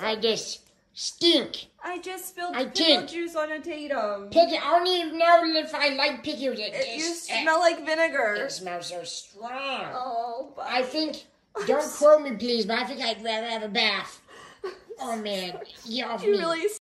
I just stink. I just spilled I pickle did. juice on a Tatum. Picky. I don't even know if I like pickles. It, It, you eh. smell like vinegar. It smells so strong. Oh, buddy. I think. Don't quote me, please, but I think I'd rather have a bath. Oh man, get off you me. really